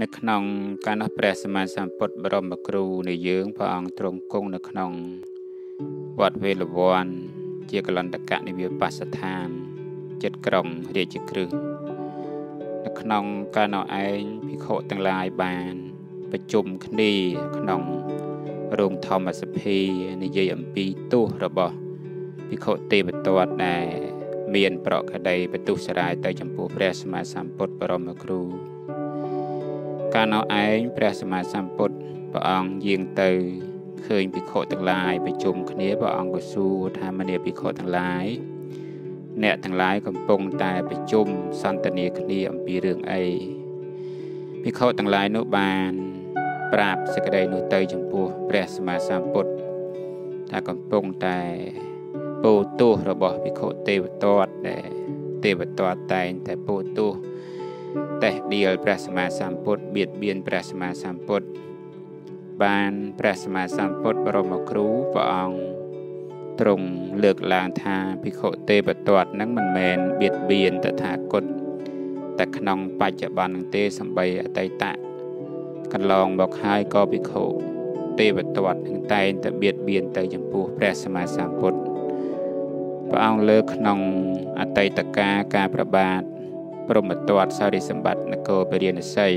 នៅក្នុងការនោះព្រះសម្មាសម្ពុទ្ធបរមគ្រូនៃយើងព្រះអង្គទ្រង់គង់នៅក្នុងវត្តវេលវ័នជាកលន្តកនិវាបស្សដ្ឋានចិត្តក្រុងរាជក្រឹសនៅក្នុងការនោះឯងភិក្ខុទាំងឡាយបានប្រជុំគ្នាក្នុងរោងធម្មសភានិយាយអំពីទោសរបស់ភិក្ខុទេវទត្តដែលមានប្រកដីបទុសរាយទៅចំពោះព្រះសម្មាសម្ពុទ្ធបរមគ្រូ កាលនោះឯងព្រះសម្មាសម្ពុទ្ធព្រះអង្គយាងទៅឃើញភិក្ខុទាំងឡាយប្រជុំគ្នាព្រះអង្គក៏សួរថាមនាភិក្ខុទាំងឡាយអ្នកទាំងឡាយកំពុងតែប្រជុំសន្ទនាគ្នាអំពីរឿងអីភិក្ខុទាំងឡាយនោះបាន ប្រាប់សេចក្តីនោះទៅចំពោះព្រះសម្មាសម្ពុទ្ធថាកំពុងតែពោទោសរបស់ភិក្ខុទេវទត្តដែលទេវទត្តតែងតែពោទោស តេះដៀលព្រះសម្មាសម្ពុទ្ធបៀតបៀនព្រះសម្មាសម្ពុទ្ធបានព្រះសម្មាសម្ពុទ្ធបរមគ្រូព្រះអង្គទ្រង់លើកឡើងថាភិក្ខុទេវទត្តនឹងមិនមែនបៀតបៀនតថាគតតែក្នុងបច្ចុប្បន្ននឹងទេសំបីអតីតកន្លងមកហើយក៏ភិក្ខុទេវទត្តនឹងតែងតែបៀតបៀនទៅចំពោះព្រះសម្មាសម្ពុទ្ធព្រះអង្គលើកក្នុងអតីតកាលការប្របាទ ព្រមទត្តសារិសម្បត្តិនគរពរាណសី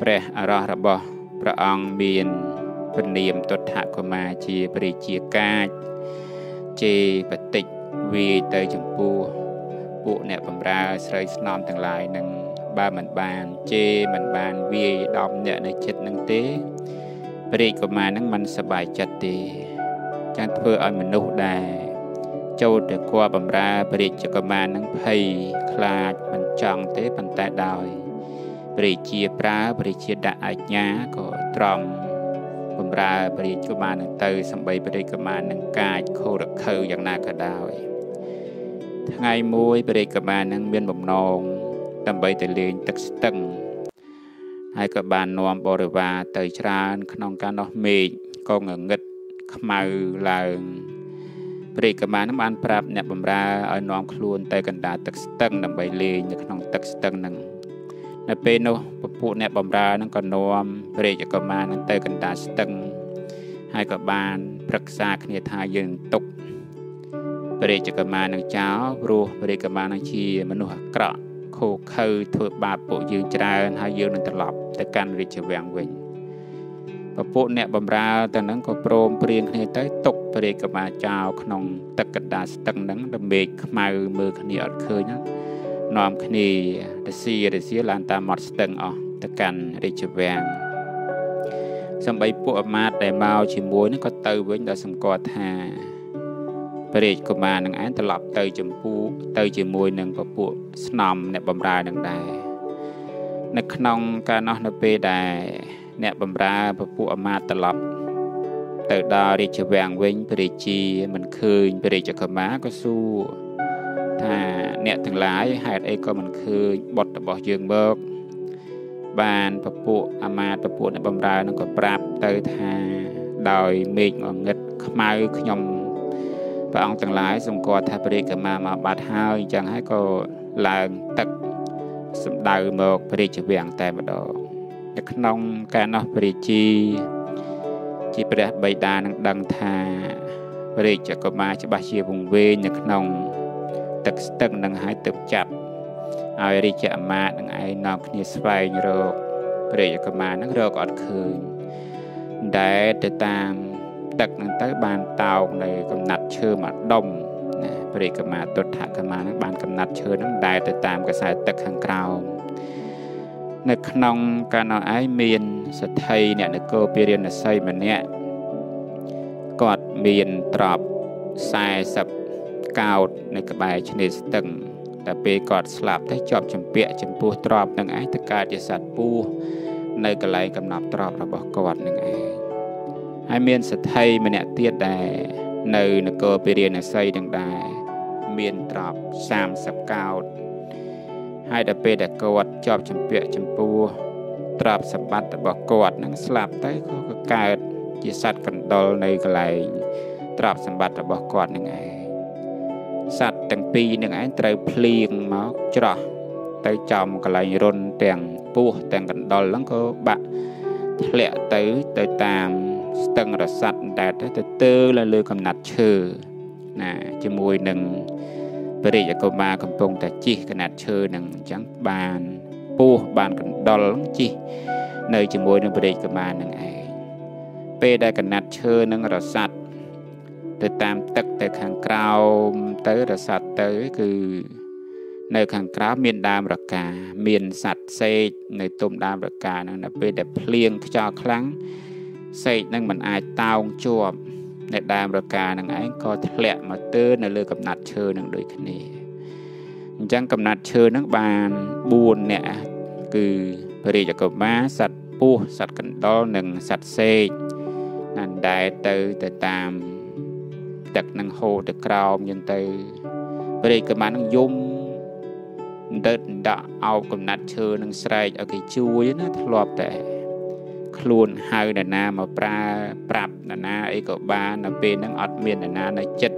ព្រះអរោះរបស់ព្រះអង្គមានពនាមទុដ្ឋកុមារជាព្រះជាកាចជេបតិចវាយទៅចំពោះពួកអ្នកបម្រើស្រីស្នំទាំងឡាយនឹងបើមិនបានជេមិនបានវាយដំអ្នកនៅចិត្តនឹងទេព្រះកុមារនឹងមិនសប្បាយចិត្តទេចាំធ្វើឲ្យមនុស្សដែរ ចូលទៅគួបំរើព្រះរាជកុមារនឹងភ័យខ្លាចមិនចង់ទេប៉ុន្តែដោយព្រះជាប្រើព្រះជាដាក់អាជ្ញាក៏ត្រង់បំរើព្រះរាជកុមារនឹងទៅសំបីព្រះរាជកុមារនឹងកាចខូរខើយ៉ាងណាក៏ដោយថ្ងៃមួយព្រះរាជកុមារនឹងមានបំណងដើម្បីទៅលេងទឹកស្ទឹងហើយក៏បាននាំបរិវារទៅច្រើនក្នុងការនោះមេឃក៏ងងឹតខ្មៅឡើង ព្រះកមានឹងបានប្រាប់អ្នកបម្រើឲ្យនាំខ្លួនទៅកណ្ដាលទឹកស្ទឹងដើម្បីលេងនៅក្នុងទឹកស្ទឹងហ្នឹងនៅពេលនោះពពួកអ្នកបម្រើនឹងក៏នាំព្រះកមានឹងទៅកណ្ដាលស្ទឹងហើយក៏បានប្រឹក្សាគ្នាថាយើងទុកព្រះកមានឹងចោលព្រោះព្រះកមានឹងជាមនុស្សអាក្រក់ខូខើធ្វើបាបពួកយើងច្រើនហើយយើងនឹងត្រឡប់ទៅកាន់រាជវាំងវិញ ពពួកអ្នកបម្រើទាំងហ្នឹងក៏ព្រមព្រៀងគ្នាទៅទុកព្រះកមាចោលក្នុងទឹកកណ្ដាលស្ទឹងហ្នឹងដល់មេឃខ្មៅមើលគ្នាអត់ឃើញនាំគ្នារសៀរសៀឡើងតាមមាត់ស្ទឹងអស់ទៅកាន់រាជវាំងសំបីពួកអាមាត្យដែលមកជាមួយនឹងក៏ទៅវិញដោយសម្គាល់ថាព្រះរាជកុមារនឹងឯងត្រឡប់ទៅចម្ពោះទៅជាមួយនឹងពពួកស្នំអ្នកបំរើនឹងដែរនៅក្នុងការនោះនៅពេលដែល អ្នកបំរើពពួកអាមាត្យត្រឡប់ទៅដល់រាជវាំងវិញព្រះរាជាមិនឃើញព្រះរាជកុមារក៏សួរថាអ្នកទាំងឡាយហេតុអីក៏មិនឃើញបុត្ររបស់យើងមកបានពពួកអាមាត្យពពួកអ្នកបំរើនឹងក៏ប្រាប់ទៅថាដោយមេឃងងឹតខ្មៅខ្ញុំព្រះអង្គទាំងឡាយសម្គាល់ថាព្រះកុមារមកបាត់ហើយអញ្ចឹងហើយក៏ឡើងទឹកសម្ដៅមកព្រះរាជវាំងតែម្ដង នៅក្នុងការនោះព្រះរាជាជាព្រះបិតានឹងដឹងថាព្រះរាជកុមារច្បាស់ជាវង្វេងនៅក្នុង ទឹកស្ទឹងនឹងហើយទើបចាប់ឲ្យរាជអាមាត្យនឹងឯងនាំគ្នាស្វែងរកព្រះរាជកុមារនឹងរកអត់ឃើញដែលទៅតាមទឹកនឹងទៅបានតោកនៅកំណាត់ឈើមួយដុំណាព្រះរាជកុមារទុដ្ឋកុមារនឹងបានកំណាត់ឈើនឹងដែលទៅតាមកសែទឹកខាងក្រោម នៅក្នុងកាលនោះឯងមានសទ្ធិអ្នកនគរពារាណសីម្នាក់គាត់មានទ្រព្យ40កោដនៅក្បែរឆ្នេរស្ទឹងតែពេលគាត់ស្លាប់ទៅជាប់ចម្ពាក់ចំពោះទ្រព្យនឹងឯងទៅកើតជាសត្វពស់នៅកន្លែងកំណប់ទ្រព្យរបស់គាត់នឹងឯងហើយមានសទ្ធិម្នាក់ទៀតដែលនៅនគរពារាណសីនឹងដែរមានទ្រព្យ30កោដ ហើយដល់ពេលដែលគាត់ជាប់ចម្ពាក់ចំពោះទ្រព្យសម្បត្តិរបស់គាត់នឹងស្លាប់ទៅក៏កើតជាសត្វកណ្ដុរនៅកន្លែងទ្រព្យសម្បត្តិរបស់គាត់នឹងឯងសត្វទាំងពីរនឹងឯងត្រូវភ្លៀងមកច្រោះទៅចំកន្លែងរុនទាំងពោះទាំងកណ្ដុលហ្នឹងក៏បាក់ធ្លាក់ទៅទៅតាមស្ទឹងរស័តតែទៅទៅលើលើកំណាត់ឈើណាជាមួយនឹង ព្រះរាជកុមារកំពុងតែជិះកណាត់ឈើនឹងអញ្ចឹងបានពោះបានកណ្ដុលជិះនៅជាមួយនឹងព្រះរាជកុមារនឹងឯងពេលដែលកណាត់ឈើនឹងរសាត់ទៅតាមទឹកទៅខាងក្រោមទៅរសាត់ទៅគឺនៅខាងក្រោមមានដើមរកា មានសัตว์សេកនៅទុំដើមរកាហ្នឹងដល់ពេលដែលភ្លៀងខ្យល់ខ្លាំងសេកនឹងមិនអាចតោងជាប់ នៅដើមរកាហ្នឹងឯងក៏ធ្លាក់មកទើនៅលើកំណាត់ឈើហ្នឹងដូចគ្នាអញ្ចឹងកំណាត់ឈើហ្នឹងបាន4នាក់គឺព្រះរាជកុមារសត្វពស់សត្វកណ្ដុរនិងសត្វសេកណានដែលទៅទៅតាមទឹកនឹងហូរទៅក្រោមយន្តទៅព្រះរាជកុមារនឹងយំដិតដាក់អោបកំណាត់ឈើនឹងស្រែកឲ្យគេជួយណាធ្លាប់តែ ខ្លួនហៅនរណាមកប្រើប្រាប់នរណាអីក៏បាននៅពេលហ្នឹងអត់មាននរណានៅចិត្ត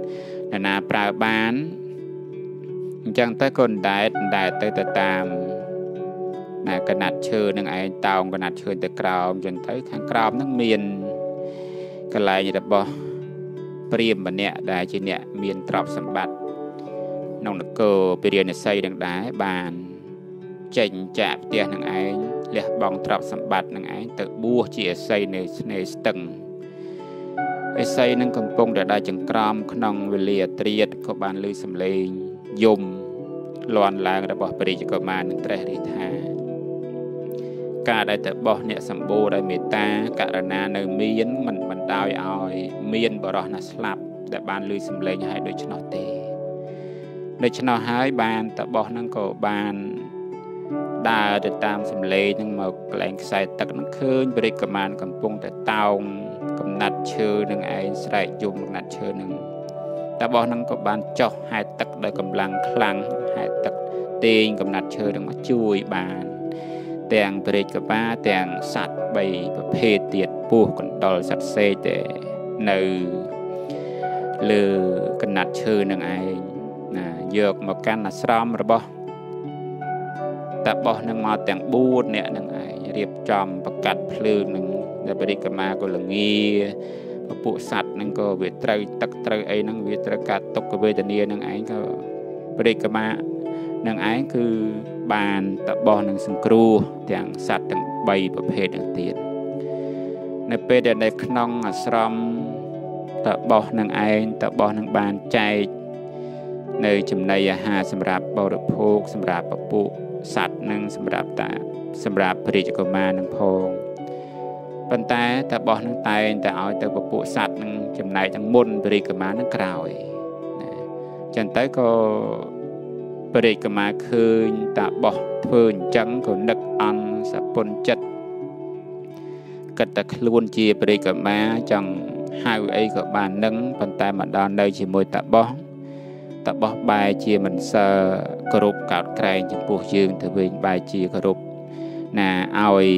នរណាប្រើបានអញ្ចឹងទៅក៏ដែតដែតទៅទៅតាមណាកណាត់ឈើនឹងឯងតោងកណាត់ឈើទៅក្រោមអញ្ចឹងទៅខាងក្រោមហ្នឹងមានកន្លែងរបស់ព្រាមម្នាក់ដែលជាអ្នកមានទ្រព្យសម្បត្តិក្នុងនគរពារាណសីនឹងដែរបានចេញចាកផ្ទះនឹងឯង លះបង់ទ្រព្យសម្បត្តិនឹងឯងទៅបួសជាអស័យនៅស្នេហ៍ស្ទឹងអស័យនឹងកំពុងតែដើរចង្ក្រមក្នុងវេលាត្រៀតក៏បានលើសំឡេងយំលន់ឡើងរបស់ព្រះរាជកុមារនឹងត្រេះរិះថាការដែលទៅបោះអ្នកសម្បូរដោយមេត្តាករណានៅមានមិនបណ្ដោយឲ្យមានបរោះណាស្លាប់ដែលបានលឺសំឡេងឲ្យដូច្នោះទេដូច្នោះហើយបានតបោះហ្នឹងក៏បាន ដើរទៅតាមសំឡេងហ្នឹងមកកន្លែងខ្សែទឹកហ្នឹងឃើញបរិកមានកំពុងតែតោងកំណាត់ឈើនឹងឯងស្រែកយំកំណាត់ឈើនឹងតបោះហ្នឹងក៏បានចុះហែកទឹកដោយកម្លាំងខ្លាំងហែកទឹកទាញកំណាត់ឈើនឹងមកជួយបាន ទាំងបរិកបាទាំងសัตว์3ប្រភេទទៀតពស់កណ្ដុរសត្វសេកតែនៅលើកណាត់ឈើនឹងឯងណាយកមកកាន់អាស្រមរបស់ តាបោះនឹងមកទាំង4នាក់នឹងឯងរៀបចំប្រកាត់ភ្លើងនឹងដែលបរិកមាក៏លងាពួកសัตว์នឹងក៏វាត្រូវទឹកត្រូវអីហ្នឹងវាត្រូវការទុក្ខវេទនានឹងឯងក៏បរិកមានឹងឯងគឺបានតបោះនឹងសង្គ្រោះទាំងសัตว์ទាំង3ប្រភេទនឹងទៀតនៅពេលដែលនៅក្នុងអាស្រមតបោះនឹងឯងតបោះនឹងបានចែកនៅចំណីអាហារសម្រាប់បរិភោគសម្រាប់ពពុសัตว์ និងសម្រាប់តាសម្រាប់ព្រះរាជកុមារនឹងផងប៉ុន្តែតាបោះនឹងតែងតែឲ្យទៅពពុសัตว์នឹងចំណែកទាំងមុនព្រះរាជកុមារនឹងក្រោយណាចឹងទៅក៏ព្រះរាជកុមារឃើញតាបោះធ្វើអញ្ចឹងក៏នឹកអន់សពុនចិត្តគិតតែខ្លួនជាព្រះរាជកុមារចង់ហៅអីក៏បាននឹងប៉ុន្តែមកដល់នៅជាមួយតាបោះ តបោះបែជាមិនសើគោរពកោតក្រែងចំពោះយើងទៅវិញបែជាគោរពណាឲ្យ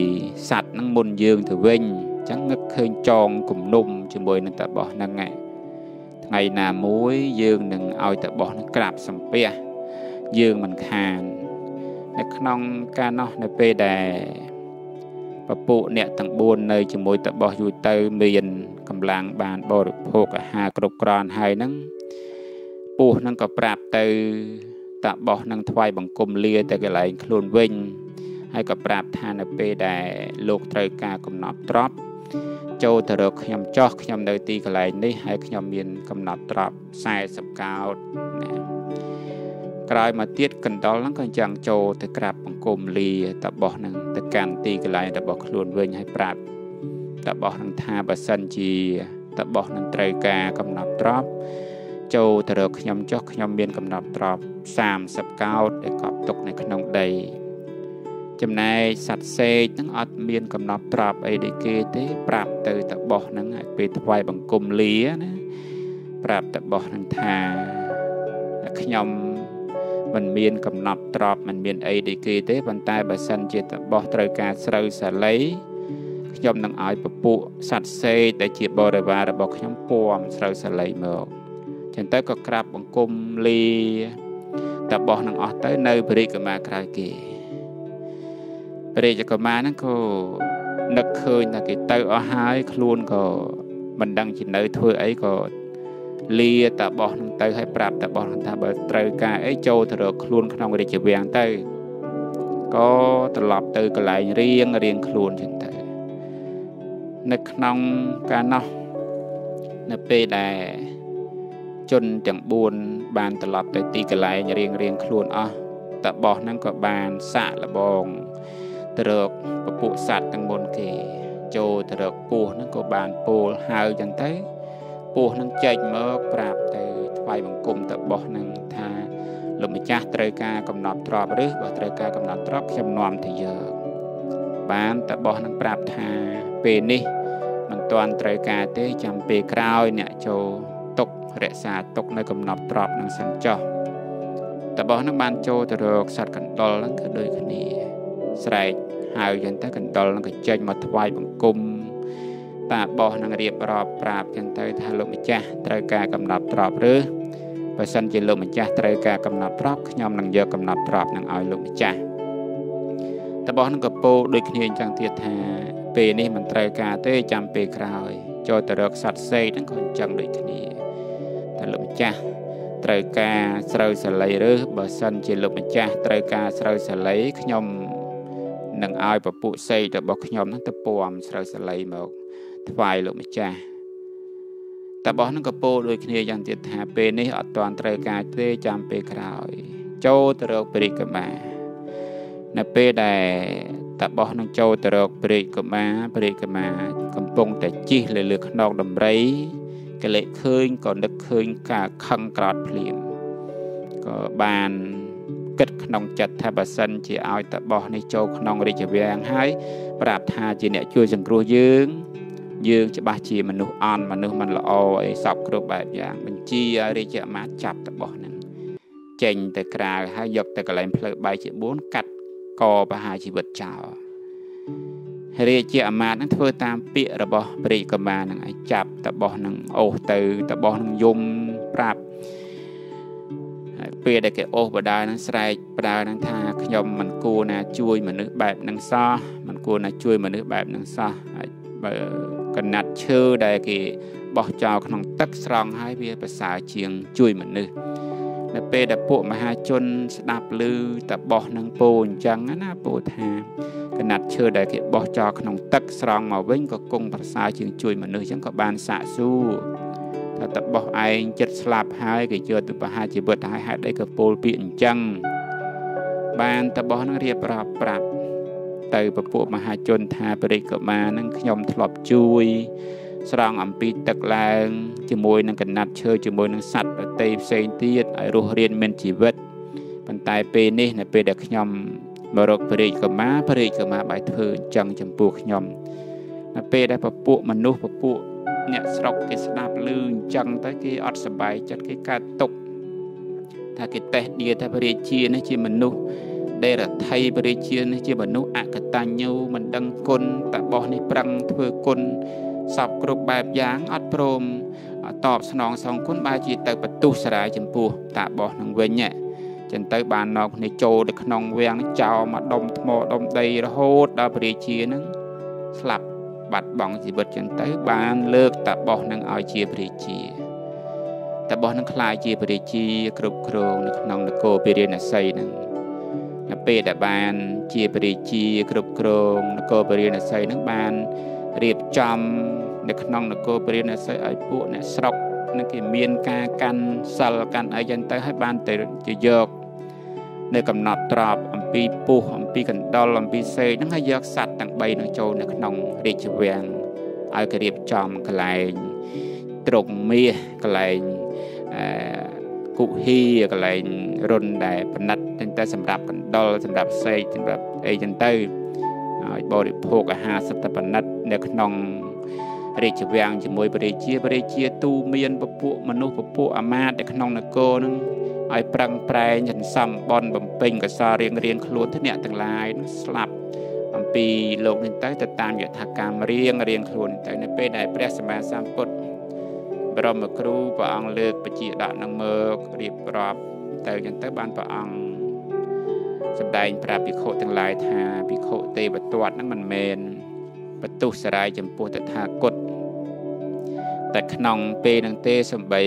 សัตว์នឹងមុនយើងទៅវិញអញ្ចឹងនឹកឃើញចងគំនុំជាមួយនឹងតបោះហ្នឹងថ្ងៃណាមួយយើងនឹងឲ្យតបោះនឹងក្រាបសំពះយើងមិនខាន នៅក្នុងការនោះនៅពេលដែលពពុអ្នកទាំង4នៅជាមួយតបោះយូរទៅមានកម្លាំងបានបរិភោគអាហារគ្រប់គ្រាន់ហើយហ្នឹង ពស់នឹងក៏ប្រាប់ទៅតាបោះនឹងថ្វាយបង្គំលាទៅកន្លែងខ្លួនវិញហើយក៏ប្រាប់ថានៅពេលដែលលោកត្រូវការកំណត់ទ្រព្យចូលទៅរកខ្ញុំចោះខ្ញុំនៅទីកន្លែងនេះហើយខ្ញុំមានកំណត់ទ្រព្យ40កោដណាក្រោយមកទៀតកណ្ដុលហ្នឹងក៏អញ្ចឹងចូលទៅក្រាបបង្គំលាតបោះនឹងទៅកាន់ទីកន្លែងរបស់ខ្លួនវិញហើយប្រាប់តបោះនឹងថាបើសិនជាតបោះនឹងត្រូវការកំណត់ទ្រព្យ ចូលទៅរកខ្ញុំចុះខ្ញុំមានកំណត់ទ្រព្យ30កោដដែលកប់ទុកនៅក្នុងដី ចំណែកសត្វសេកហ្នឹងអត់មានកំណត់ទ្រព្យអីដូចគេទេ ប្រាប់ទៅតបោះហ្នឹងឲ្យពេលថ្វាយបង្គំលាណាប្រាប់តបោះហ្នឹងថាខ្ញុំមិនមានកំណត់ទ្រព្យមិនមានអីដូចគេទេប៉ុន្តែបើសិនជាតបោះត្រូវការស្រូវសាលីខ្ញុំនឹងឲ្យពពួកសត្វសេកដែលជាបរិវាររបស់ខ្ញុំពំស្រូវសាលីមក ចឹងទៅក៏ក្រាបបង្គំលាតបោះនឹងអស់ទៅនៅពរិកមាក្រោយគេពរិកកមាហ្នឹងក៏នឹកឃើញថាគេទៅអស់ហើយខ្លួនក៏មិនដឹងជានៅធ្វើអីក៏លាតបោះនឹងទៅឲ្យប្រាប់តបោះនឹងថាបើត្រូវការអីចូលទៅរកខ្លួនក្នុងរាជវាំងទៅក៏ត្រឡប់ទៅកន្លែងរៀងរៀងខ្លួនចឹងទៅនៅក្នុងការនោះនៅពេលដែល ជនទាំង4បានត្រឡប់ទៅទីកន្លែងរៀងរៀងខ្លួនអស់តបោះហ្នឹងក៏បានសាក់លបងទៅរកពពួកសัตว์ទាំងមុនគេ ចូលទៅរកពស់ហ្នឹងក៏បានពោលហៅចឹងទៅពស់ហ្នឹងចេញមកប្រាប់ទៅថ្វាយបង្គំទៅបោះហ្នឹងថាលោកម្ចាស់ត្រូវការកំណត់ទ្របឬបើត្រូវការកំណត់ទ្របខ្ញុំនាំទៅយើងបានតបោះនឹងប្រាប់ថាពេលនេះមិនទាន់ត្រូវការទេចាំពេលក្រោយអ្នកចូល ទុក រក្សាទុកនៅកំណត់ទ្របនឹងសិនចោះតបោះនឹងបានចូលទៅរកសត្វកណ្ដុរនឹងក៏ដូចគ្នា ស្រែកហៅចឹងទៅកណ្ដុរនឹងក៏ចេញមកថ្វាយបង្គំតាបោះនឹងរៀបរាប់ប្រាប់ចឹងទៅថាលោកម្ចាស់ត្រូវការកំណត់ទ្របឬបើសិនជាលោកម្ចាស់ត្រូវការកំណត់ទ្របខ្ញុំនឹងយកកំណត់ទ្របនឹងឲ្យលោកម្ចាស់តបោះនឹងក៏ពោលដូចគ្នាអញ្ចឹងទៀតថាពេលនេះមិនត្រូវការទេចាំពេលក្រោយចូលទៅរកសត្វសេកហ្នឹងក៏អញ្ចឹងដូចគ្នា តែលោកម្ចាស់ត្រូវការស្រូវសាលីឬបើសិនជាលោកម្ចាស់ត្រូវការស្រូវសាលីខ្ញុំនឹងឲ្យពពួកសេករបស់ខ្ញុំហ្នឹងទៅពំស្រូវសាលីមកថ្វាយលោកម្ចាស់តបោះនឹងក៏ពោលដូចគ្នាយ៉ាងទៀតថាពេលនេះអត់ទាន់ត្រូវការទេចាំពេលក្រោយ ចូលទៅរកព្រិកមានៅពេលដែលតបោះនឹងចូលទៅរកព្រិកមាព្រិកមាកំពុងតែជិះលើលើខ្នងដំរី ក៏លេចឃើញក៏នឹកឃើញការខឹងក្រោតភ្លាមក៏បានគិតក្នុងចិត្តថាបើសិនជាឲ្យតបោះនេះចូលក្នុងរាជវាំងហើយប្រាប់ថាជាអ្នកជួយសង្គ្រោះយើងយើងច្បាស់ជាមនុស្សអន់មនុស្សមិនល្អអីសពគ្រប់បែបយ៉ាងបញ្ជាឲ្យរាជអាមាត្យចាប់តបោះនឹងចេញទៅក្រៅហើយយកទៅកន្លែងផ្លូវបាយជា4កាត់កប្រហារជីវិតចោល រាជាអាមាត្យនឹងធ្វើតាមពាក្យរបស់ព្រះរាជកុមារនឹងឲ្យចាប់តបោះនឹងអូសទៅតបោះនឹងយំប្រាប់ហើយពេលដែលគេអូសបដានឹងស្រែកបដានឹងថាខ្ញុំមិនគួរណាជួយមនុស្សបែបនឹងសោះមិនគួរណាជួយមនុស្សបែបនឹងសោះហើយបើកណាត់ឈើដែលគេបោះចោលក្នុងទឹកស្រង់ហើយវាប្រសើរជាងជួយមនុស្ស នៅពេលដែលពួកមហាជនស្ដាប់ឮតបោះនឹងពោអញ្ចឹងណាពោថាកណាត់ឈើដែលគេបោះចោលក្នុងទឹកស្រង់មកវិញក៏គង់ប្រសើរជាងជួយមនុស្សអញ្ចឹងក៏បានសាកសួរថាតបោះឯងចិត្តស្លាប់ហើយគេយកទៅប្រហារជីវិតហើយហេតុអីក៏ពោលពាក្យអញ្ចឹងបានតបោះនឹងរៀបរាប់ប្រាប់ទៅពពួកមហាជនថាបរិកុមារនឹងខ្ញុំធ្លាប់ជួយស្រង់អំពីទឹកឡើងជាមួយនឹងកណាត់ឈើជាមួយនឹងសត្វដតីផ្សេងទៀត ឲ្យរស់រានមានជីវិតប៉ុន្តែពេលនេះនៅពេលដែលខ្ញុំមករកបរិកុមារបរិកុមារបាយធ្វើអញ្ចឹងចំពោះខ្ញុំនៅពេលដែលពពួកមនុស្សពពួកអ្នកស្រុកគេស្ដាប់ឮអញ្ចឹងទៅគេអត់សប្បាយចិត្តគេកើតទុកថាគេតេះដៀថាព្រះរាជានេះជាមនុស្សដែលរដ្ឋីបរិជានេះជាមនុស្សអកតញ្ញូមិនដឹងគុណតបោះនេះប្រឹងធ្វើគុណសពគ្រប់បែបយ៉ាងអត់ព្រម តបស្នងសងគុណបែរជាទៅបន្ទុះសារាយចំពោះតាបោះនឹងវិញចឹងទៅបាននរគ្នាចូលទៅក្នុងវាំងចោលមកដុំថ្មដុំដីរហូតដល់ពរាជានឹងស្លាប់បាត់បង់ជីវិតចឹងទៅបានលើកតាបោះនឹងឲ្យជាពរាជាតាបោះនឹងខ្លាយជាពរាជាគ្រប់គ្រងនៅក្នុងនគរពារាណសីនឹងនៅពេលដែលបានជាពរាជាគ្រប់គ្រងនគរពារាណសីនឹងបានរៀបចំ នៅក្នុងនគរពារាណសីឲ្យពួកអ្នកស្រុកនឹងគេមានការកាន់សិលកាន់អីចឹងទៅឲ្យបានទៅជាយកនៅកំណត់ត្របអំពីពុះអំពីកណ្ដុលអំពីសេកហ្នឹងឲ្យយកសัตว์ទាំង3នឹងចូលនៅក្នុងរាជវាំងឲ្យគេរៀបចំកន្លែងត្រកមាសកន្លែងអឺគុហ៊ីកន្លែងរុនដែលបណិតទាំងតែសម្រាប់កណ្ដុលសម្រាប់សេកសម្រាប់អីចឹងទៅឲ្យបរិភោគអាហារសត្វបណិតនៅក្នុង រាជវាំងជាមួយព្រះរាជាព្រះរាជាទូមានពពួកមនុស្សពពួកអាមាត្យនៅក្នុងនគរនឹងឲ្យប្រឹងប្រែងចិនសំបនបំពេញកសលរៀងរៀងខ្លួនទៅអ្នកទាំងឡាយស្លាប់អំពីលោកនេះទៅទៅតាមយថាកម្មរៀងរៀងខ្លួនទៅនៅពេលដែលព្រះសម្មាសម្ពុទ្ធបរមគ្រូព្រះអង្គលើកបជាដាក់នឹងមើលរៀបរាប់ទៅចឹងទៅបានព្រះអង្គសម្ដែងប្រាប់ភិក្ខុទាំងឡាយថាភិក្ខុទេវទត្តហ្នឹងមិនមែនបន្ទុះសរាយចំពោះតថាគត តែក្នុងពេលនឹងទេសំបី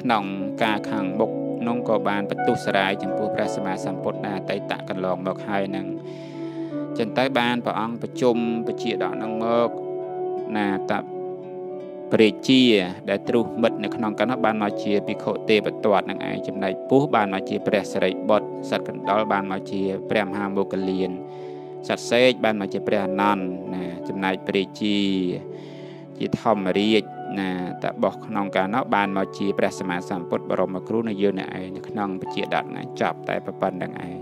ក្នុងការខាងមុខនោះក៏បានបន្ទុះសរាយចំពោះព្រះសម្មាសម្ពុទ្ធដែរអតីតកន្លងមកហើយនឹងចឹងទៅបានព្រះអង្គប្រជុំពជាដកនឹងមកណាតព្រះជា ដែលទ្រុះមិត្តនៅក្នុងកណ្ដោបានមកជាភិក្ខុទេវទត្តនឹងឯងចំណែកពុះបានមកជាព្រះសិរីបុត្រសត្វកណ្ដុរបានមកជាព្រះមហាមោគលានសត្វសេកបានមកជាព្រះអនន្តណាចំណែកព្រះជា ជាធម្មរាជណាតបោះក្នុងកាលនោះបានមកជាព្រះសម្មាសម្ពុទ្ធបរមគ្រូនៅយើងនៅឯនៅក្នុងពជាដតថ្ងៃចប់តែប៉ុណ្្នឹងឯង